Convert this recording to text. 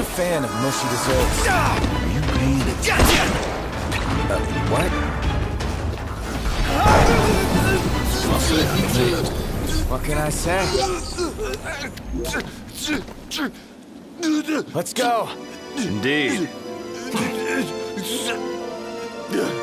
A fan of mushy desserts. Are you paying attention? Uh, what? What can I say? Let's go! Indeed.